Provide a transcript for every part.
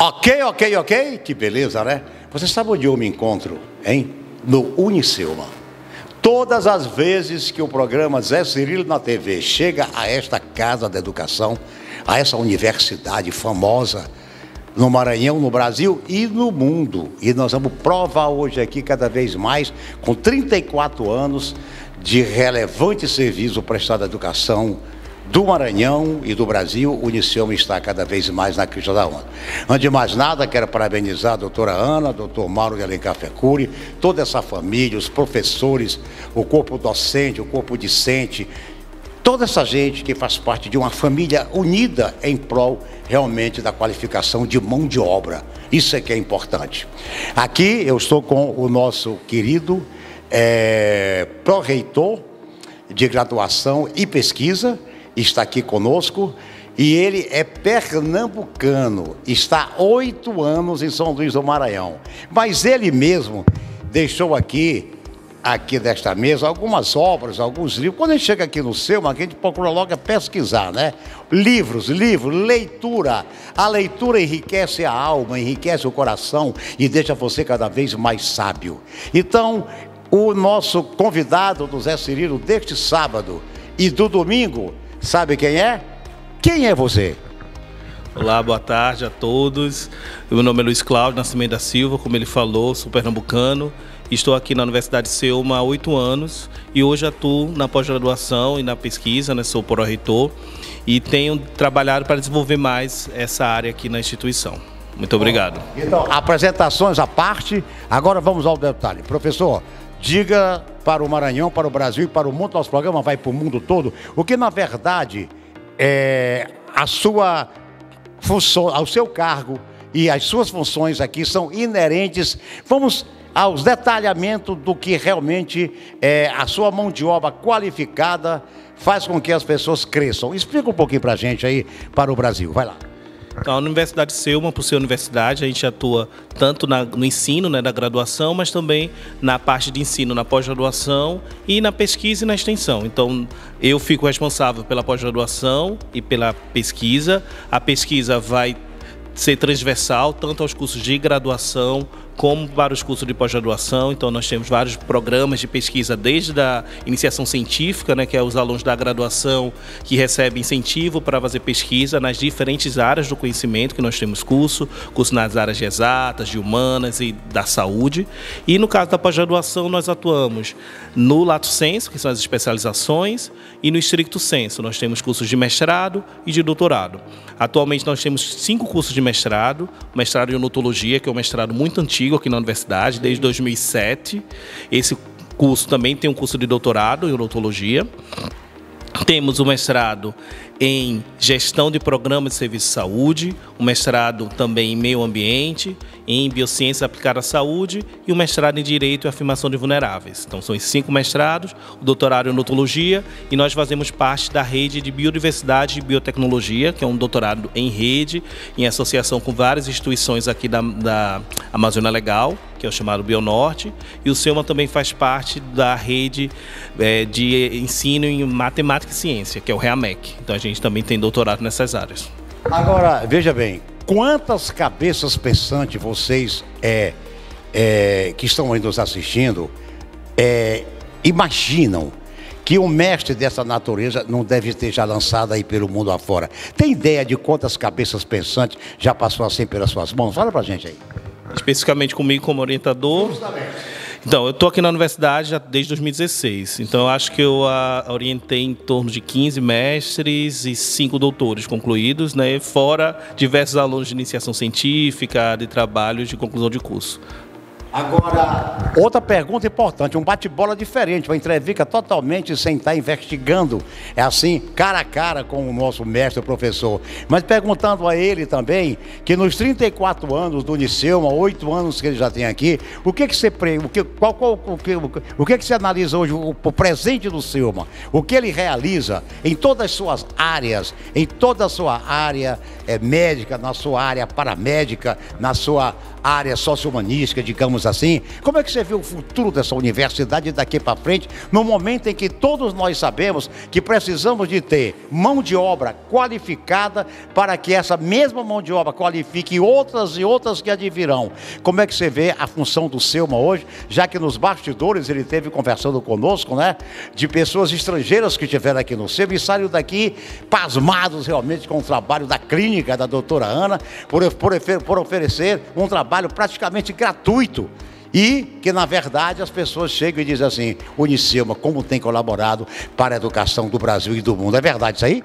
Ok, ok, ok. Que beleza, né? Você sabe onde eu me encontro, hein? No Unicelma. Todas as vezes que o programa Zé Cirilo na TV chega a esta casa da educação, a essa universidade famosa no Maranhão, no Brasil e no mundo. E nós vamos provar hoje aqui cada vez mais, com 34 anos de relevante serviço prestado à educação do Maranhão e do Brasil, o Unicioma está cada vez mais na crista da onda. Antes de mais nada, quero parabenizar a doutora Ana, doutor Mauro de Alencar Fecuri, toda essa família, os professores, o corpo docente, o corpo discente, toda essa gente que faz parte de uma família unida em prol realmente da qualificação de mão de obra. Isso é que é importante. Aqui eu estou com o nosso querido é, pró-reitor de graduação e pesquisa, está aqui conosco e ele é pernambucano, está oito anos em São Luís do Maranhão. Mas ele mesmo deixou aqui, aqui desta mesa, algumas obras, alguns livros. Quando a gente chega aqui no seu, a gente procura logo pesquisar, né? Livros, livros, leitura. A leitura enriquece a alma, enriquece o coração e deixa você cada vez mais sábio. Então, o nosso convidado do Zé Cirilo deste sábado e do domingo Sabe quem é? Quem é você? Olá, boa tarde a todos. Meu nome é Luiz Cláudio Nascimento da Silva, como ele falou, sou pernambucano. Estou aqui na Universidade Selma há oito anos e hoje atuo na pós-graduação e na pesquisa, né? sou pró-reitor e tenho trabalhado para desenvolver mais essa área aqui na instituição. Muito obrigado. Então, apresentações à parte, agora vamos ao detalhe. Professor, diga para o Maranhão, para o Brasil e para o mundo, nosso programa vai para o mundo todo, o que na verdade é a sua função, ao seu cargo e as suas funções aqui são inerentes. Vamos aos detalhamentos do que realmente é, a sua mão de obra qualificada faz com que as pessoas cresçam. Explica um pouquinho para a gente aí, para o Brasil. Vai lá. Então, a Universidade Selma, por ser universidade, a gente atua tanto na, no ensino, né, da graduação, mas também na parte de ensino, na pós-graduação e na pesquisa e na extensão. Então, eu fico responsável pela pós-graduação e pela pesquisa. A pesquisa vai ser transversal tanto aos cursos de graduação como para os cursos de pós-graduação. Então, nós temos vários programas de pesquisa, desde a iniciação científica, né, que é os alunos da graduação que recebem incentivo para fazer pesquisa nas diferentes áreas do conhecimento que nós temos curso, curso nas áreas de exatas, de humanas e da saúde. E no caso da pós-graduação, nós atuamos no lato senso, que são as especializações, e no estricto senso. Nós temos cursos de mestrado e de doutorado. Atualmente, nós temos cinco cursos de mestrado, mestrado em odontologia, que é um mestrado muito antigo, aqui na universidade, desde 2007. Esse curso também tem um curso de doutorado em odontologia. Temos o mestrado em gestão de programas de serviço de saúde, um mestrado também em meio ambiente, em biociência aplicada à saúde e um mestrado em direito e afirmação de vulneráveis. Então são esses cinco mestrados, o doutorado em odontologia e nós fazemos parte da rede de biodiversidade e biotecnologia, que é um doutorado em rede, em associação com várias instituições aqui da, da Amazônia Legal, que é o chamado Bionorte, e o SEUMA também faz parte da rede é, de ensino em matemática e ciência, que é o REAMEC. Então a gente também tem doutorado nessas áreas. Agora, veja bem, quantas cabeças pensantes vocês é, é, que estão aí nos assistindo é, imaginam que um mestre dessa natureza não deve ter já lançado aí pelo mundo afora? Tem ideia de quantas cabeças pensantes já passou assim pelas suas mãos? Fala pra gente aí especificamente comigo como orientador. Então, eu estou aqui na universidade já desde 2016. Então, eu acho que eu a, orientei em torno de 15 mestres e 5 doutores concluídos, né? fora diversos alunos de iniciação científica, de trabalhos de conclusão de curso. Agora, outra pergunta importante, um bate-bola diferente, uma entrevista totalmente sem estar investigando, é assim, cara a cara com o nosso mestre, professor. Mas perguntando a ele também, que nos 34 anos do Unicelma, 8 anos que ele já tem aqui, o que que você, o que, qual, qual, o que, o que que você analisa hoje, o, o presente do Selma, o que ele realiza em todas as suas áreas, em toda a sua área é, médica, na sua área paramédica, na sua área socio-humanística, digamos digamos assim. Como é que você vê o futuro dessa universidade daqui para frente, no momento em que todos nós sabemos que precisamos de ter mão de obra qualificada para que essa mesma mão de obra qualifique outras e outras que advirão? Como é que você vê a função do Selma hoje, já que nos bastidores ele teve conversando conosco, né, de pessoas estrangeiras que estiveram aqui no Selma e saíram daqui pasmados realmente com o trabalho da clínica da doutora Ana, por, por, por oferecer um trabalho praticamente gratuito. E que, na verdade, as pessoas chegam e dizem assim: Unicelma, como tem colaborado para a educação do Brasil e do mundo. É verdade isso aí?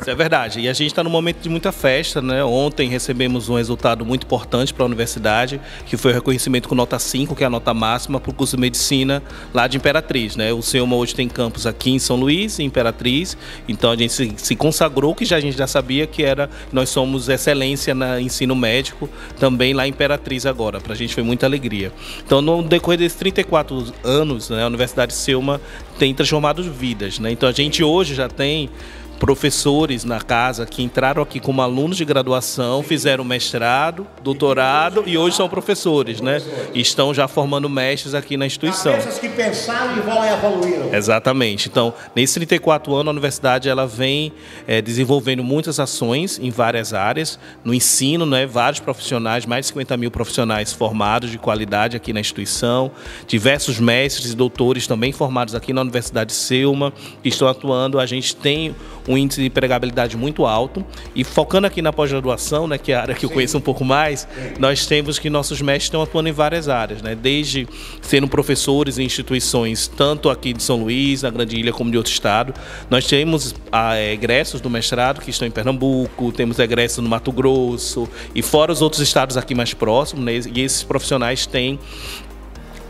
Isso é verdade. E a gente está num momento de muita festa, né? Ontem recebemos um resultado muito importante para a universidade, que foi o reconhecimento com nota 5, que é a nota máxima para o curso de medicina lá de Imperatriz, né? O CEUMA hoje tem campus aqui em São Luís, em Imperatriz, então a gente se, se consagrou, que já, a gente já sabia que era, nós somos excelência no ensino médico, também lá em Imperatriz agora. Para a gente foi muita alegria. Então, no decorrer desses 34 anos, né, a Universidade CEUMA tem transformado vidas, né? Então a gente hoje já tem professores na casa que entraram aqui como alunos de graduação, fizeram mestrado, doutorado e hoje são professores, né? E estão já formando mestres aqui na instituição. Cabeças que pensaram e evoluíram. Exatamente. Então, nesses 34 anos, a universidade ela vem é, desenvolvendo muitas ações em várias áreas, no ensino, né? Vários profissionais, mais de 50 mil profissionais formados de qualidade aqui na instituição, diversos mestres e doutores também formados aqui na Universidade Selma, que estão atuando. A gente tem um índice de empregabilidade muito alto. E focando aqui na pós-graduação, né, que é a área que eu conheço um pouco mais, nós temos que nossos mestres estão atuando em várias áreas, né, desde sendo professores em instituições, tanto aqui de São Luís, na Grande Ilha, como de outro estado. Nós temos ah, egressos do mestrado que estão em Pernambuco, temos egressos no Mato Grosso e fora os outros estados aqui mais próximos, né, e esses profissionais têm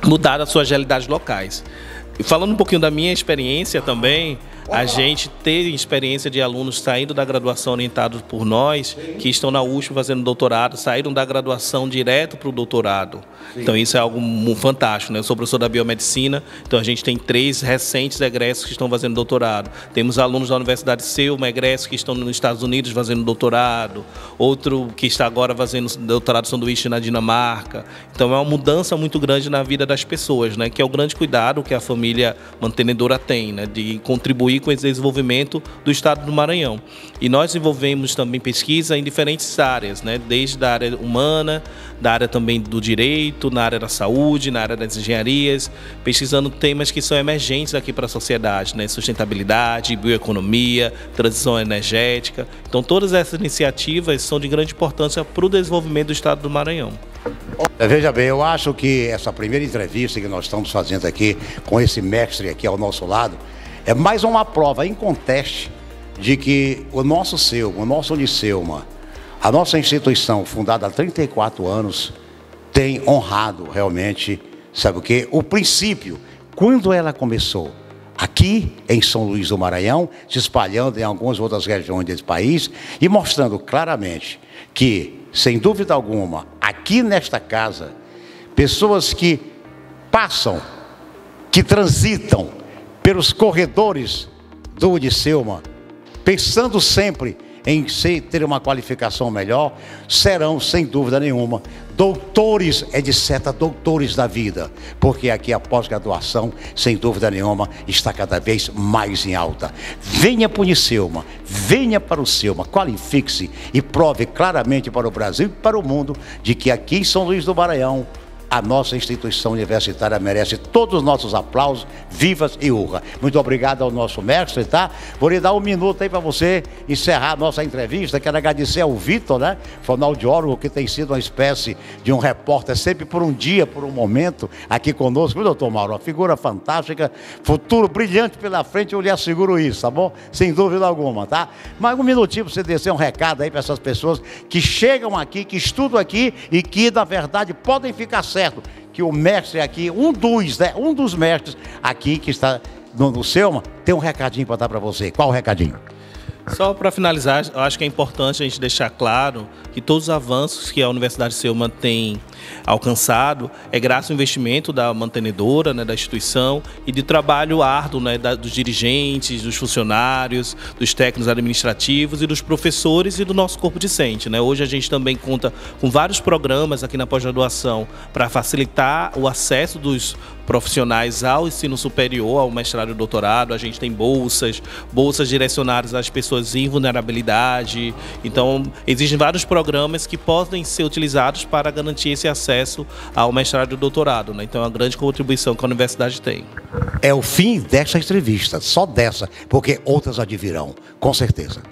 mudado as suas realidades locais. E falando um pouquinho da minha experiência também, a gente ter experiência de alunos saindo da graduação orientados por nós, que estão na USP fazendo doutorado, saíram da graduação direto para o doutorado. Sim. Então isso é algo fantástico, né? Eu sou professor da biomedicina, então a gente tem três recentes egressos que estão fazendo doutorado. Temos alunos da Universidade Selma, egressos que estão nos Estados Unidos fazendo doutorado, outro que está agora fazendo doutorado sanduíche na Dinamarca. Então é uma mudança muito grande na vida das pessoas, né? Que é o grande cuidado que a família mantenedora tem, né? De contribuir com esse desenvolvimento do estado do Maranhão. E nós desenvolvemos também pesquisa em diferentes áreas, né? Desde a área humana, da área também do direito, na área da saúde, na área das engenharias, pesquisando temas que são emergentes aqui para a sociedade, né? sustentabilidade, bioeconomia, transição energética. Então, todas essas iniciativas são de grande importância para o desenvolvimento do estado do Maranhão. Veja bem, eu acho que essa primeira entrevista que nós estamos fazendo aqui com esse mestre aqui ao nosso lado é mais uma prova inconteste de que o nosso seu, o nosso Uniceuma, a nossa instituição, fundada há 34 anos, tem honrado realmente, sabe o que? O princípio, quando ela começou, aqui em São Luís do Maranhão, se espalhando em algumas outras regiões desse país e mostrando claramente que, sem dúvida alguma, aqui nesta casa, pessoas que passam, que transitam pelos corredores do Unicelma, pensando sempre em ser, ter uma qualificação melhor, serão, sem dúvida nenhuma, doutores, é de certa doutores da vida, porque aqui a pós-graduação, sem dúvida nenhuma, está cada vez mais em alta. Venha para o Unicelma, venha para o Selma, qualifique-se e prove claramente para o Brasil e para o mundo de que aqui em São Luís do Maranhão, a nossa instituição universitária merece todos os nossos aplausos, vivas e honra. Muito obrigado ao nosso mestre, tá? Vou lhe dar um minuto aí para você encerrar a nossa entrevista. Quero agradecer ao Vitor, né? Fonoaudiólogo, que tem sido uma espécie de um repórter, sempre por um dia, por um momento, aqui conosco. doutor Mauro? Uma figura fantástica, futuro brilhante pela frente, eu lhe asseguro isso, tá bom? Sem dúvida alguma, tá? Mas um minutinho para você descer um recado aí para essas pessoas que chegam aqui, que estudam aqui e que, na verdade, podem ficar certo que o mestre aqui, um dos, né, um dos mestres aqui que está no, no Selma, tem um recadinho para dar para você. Qual o recadinho? Só para finalizar, eu acho que é importante a gente deixar claro que todos os avanços que a Universidade Selma tem alcançado é graças ao investimento da mantenedora, né, da instituição e de trabalho árduo né, da, dos dirigentes, dos funcionários, dos técnicos administrativos e dos professores e do nosso corpo docente. Né? Hoje a gente também conta com vários programas aqui na pós-graduação para facilitar o acesso dos profissionais ao ensino superior, ao mestrado e doutorado. A gente tem bolsas, bolsas direcionadas às pessoas em vulnerabilidade. Então, existem vários programas que podem ser utilizados para garantir esse acesso ao mestrado e doutorado. Né? Então, é uma grande contribuição que a universidade tem. É o fim desta entrevista, só dessa, porque outras advirão, com certeza.